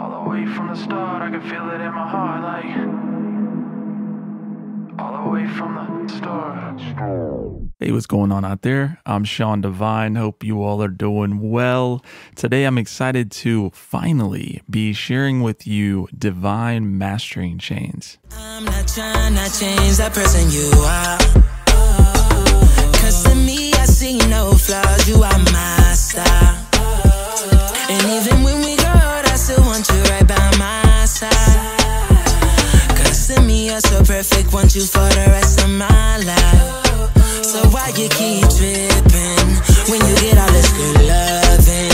All the way from the start, I can feel it in my heart, like. All the way from the start. Hey, what's going on out there? I'm Sean Divine. Hope you all are doing well. Today, I'm excited to finally be sharing with you Divine Mastering Chains. I'm not trying to change that person you are. You're so perfect. Want you for the rest of my life. So why you keep tripping when you get all this good loving?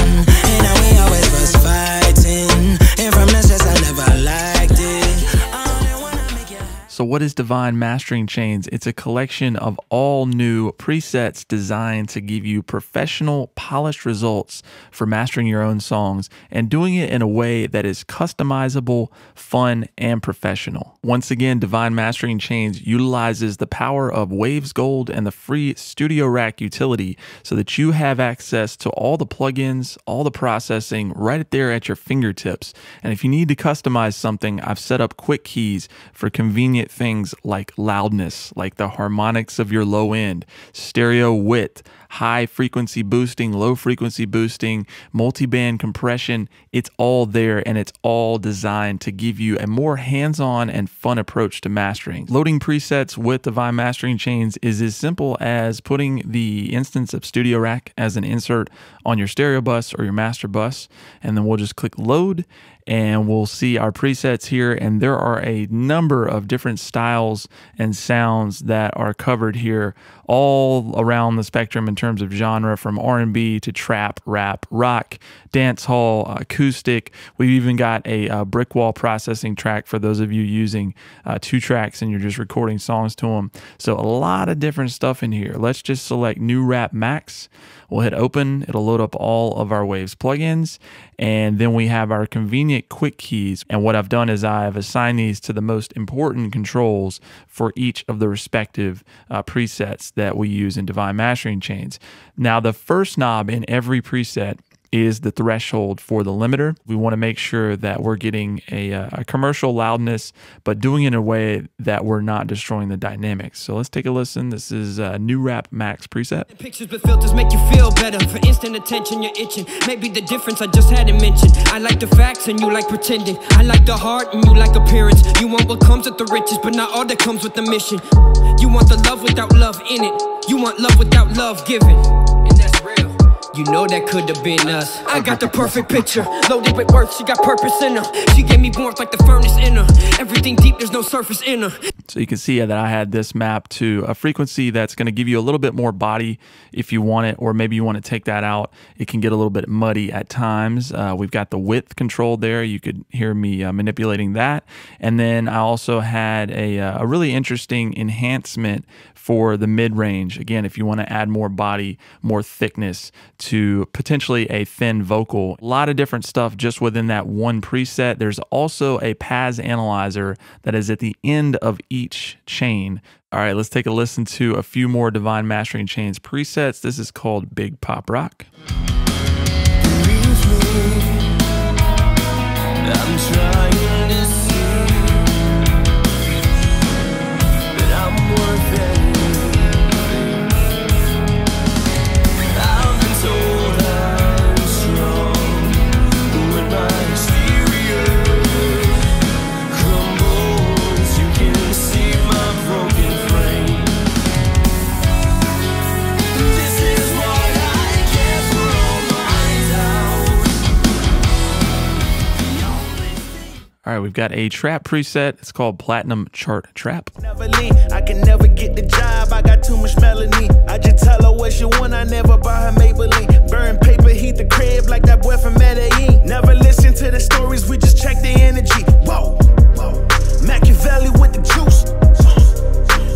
What is Divine Mastering Chains? It's a collection of all new presets designed to give you professional, polished results for mastering your own songs and doing it in a way that is customizable, fun, and professional. Once again, Divine Mastering Chains utilizes the power of Waves Gold and the free Studio Rack utility so that you have access to all the plugins, all the processing right there at your fingertips. And if you need to customize something, I've set up quick keys for convenient things like loudness, like the harmonics of your low end, stereo width, high frequency boosting, low frequency boosting, multi-band compression. It's all there and it's all designed to give you a more hands-on and fun approach to mastering. Loading presets with Divine Mastering Chains is as simple as putting the instance of Studio Rack as an insert on your stereo bus or your master bus, and then we'll just click load and we'll see our presets here and there are a number of different styles and sounds that are covered here all around the spectrum in terms of genre from R&B to trap, rap, rock, dance hall, acoustic. We've even got a, uh brick wall processing track for those of you using uh, two tracks and you're just recording songs to them. So a lot of different stuff in here. Let's just select New Rap Max. We'll hit open. It'll load up all of our Waves plugins. And then we have our convenient quick keys. And what I've done is I've assigned these to the most important controls for each of the respective uh, presets that we use in Divine Mastering Chains. Now, the first knob in every preset is the threshold for the limiter. We want to make sure that we're getting a, uh, a commercial loudness, but doing it in a way that we're not destroying the dynamics. So let's take a listen. This is a new Rap Max preset. Pictures filters make you feel better. For instant attention, you're itching. Maybe the difference I just hadn't mentioned. I like the facts and you like pretending. I like the heart and you like appearance. You want what comes with the riches, but not all that comes with the mission. You want the love without love in it. You want love without love given. And that's real. You know that could have been us. I got the perfect picture, loaded with worth. She got purpose in her. She gave me warmth like the furnace in her. Everything deep, there's no surface in her. So you can see that I had this map to a frequency that's going to give you a little bit more body if you want it, or maybe you want to take that out. It can get a little bit muddy at times. Uh, we've got the width control there. You could hear me uh, manipulating that. And then I also had a, uh, a really interesting enhancement for the mid range. Again, if you want to add more body, more thickness to potentially a thin vocal, a lot of different stuff just within that one preset. There's also a Paz analyzer that is at the end of each chain. All right, let's take a listen to a few more Divine Mastering Chains presets. This is called Big Pop Rock. All right, we've got a trap preset. It's called Platinum Chart Trap. I can never get the job. I got too much melanin. I just tell her what she want. I never buy her Maybelline. Burn paper, heat the crib like that boy from Medellin. Never listen to the stories. We just check the energy. Whoa, whoa. Machiavelli with the juice.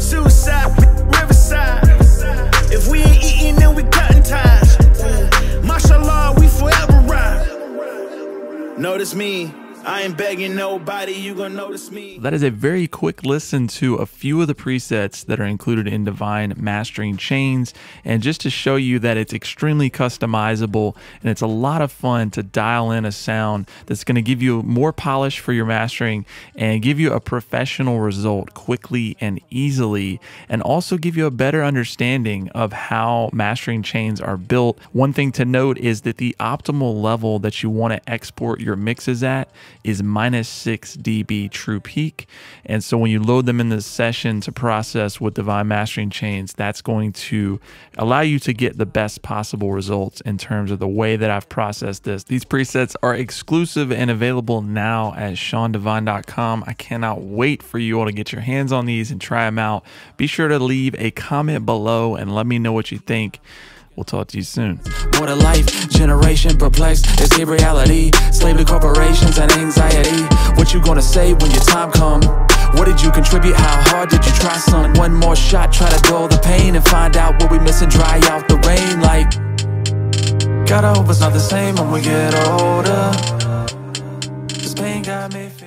Suicide, Riverside. If we ain't eating, then we cutting ties. Uh, Mashallah, we forever ride. Notice me. I ain't begging nobody, you gon' notice me. That is a very quick listen to a few of the presets that are included in Divine Mastering Chains. And just to show you that it's extremely customizable and it's a lot of fun to dial in a sound that's going to give you more polish for your mastering and give you a professional result quickly and easily, and also give you a better understanding of how mastering chains are built. One thing to note is that the optimal level that you want to export your mixes at is minus 6 dB true peak. And so when you load them in the session to process with Divine Mastering Chains, that's going to allow you to get the best possible results in terms of the way that I've processed this. These presets are exclusive and available now at SeanDivine.com. I cannot wait for you all to get your hands on these and try them out. Be sure to leave a comment below and let me know what you think. We'll talk to you soon. What a life, generation perplexed, reality, slave to corporations and anxiety. What you gonna say when your time come? What did you contribute? How hard did you try, son? One more shot, try to dull the pain and find out what we dry out the rain. Like, gotta hope it's not the same when we get older. This pain got me.